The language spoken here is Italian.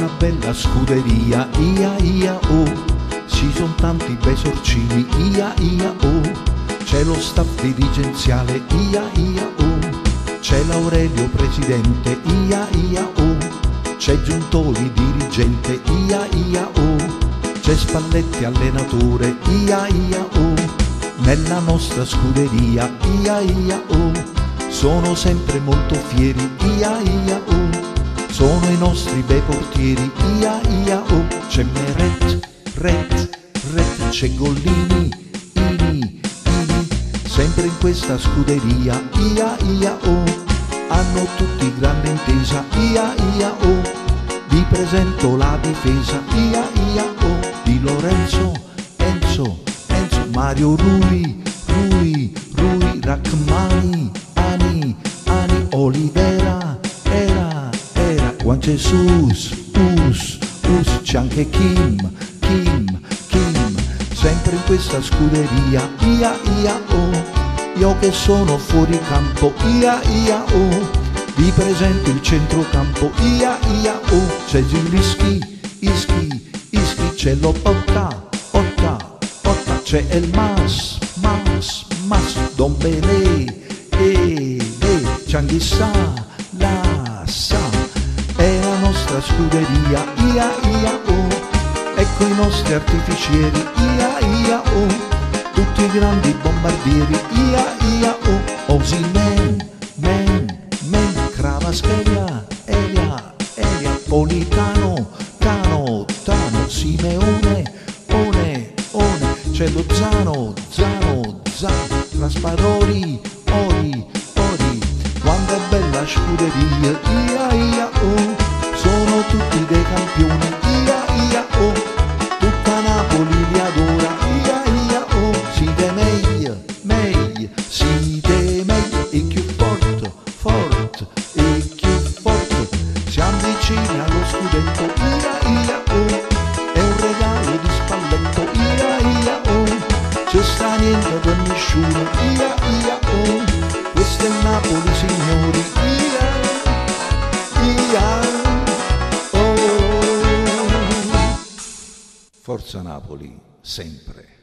nostra scuderia, ia ia oh, ci sono tanti bei sorcini, ia ia oh, c'è lo staff dirigenziale, ia ia oh, c'è l'Aurelio presidente, ia ia oh, c'è Giuntoli dirigente, ia ia oh, c'è Spalletti allenatore, ia ia oh, nella nostra scuderia, ia ia oh, sono sempre molto fieri, ia ia oh, nostri bei portieri, ia ia oh, c'è Meret, Ret, Ret, c'è Gollini, Ini, Ini, sempre in questa scuderia, ia ia oh, hanno tutti grande intesa, ia ia oh, vi presento la difesa, ia ia oh, di Lorenzo, Enzo, Enzo, Mario Rui, Rui, Rui, Rachmani, Juan Jesus, Us, Us, c'è anche Kim, Kim, Kim, sempre in questa scuderia, ia ia oh, io che sono fuori campo, ia ia oh, vi presento il centrocampo, ia ia oh, c'è Zilischi, Ischi, Ischi, c'è l'Otta, Otta, Otta, c'è il Mas, Mas, Mas, Don Belé, e, e, Cianghissà, la sa, è la nostra scuderia, ia ia oh, ecco i nostri artificieri, ia ia oh, tutti i grandi bombardieri, ia ia oh, Osimen, men, men, Cravaschelia, Elia, Elia, Politano, Tano, Tano, Simeone, One, One, c'è lo Zano, Zano, Zano, Trasparori, Ori, Ori, per nessuno, ia ia oh, questo è Napoli signori, ia, ia, oh. Forza Napoli, sempre.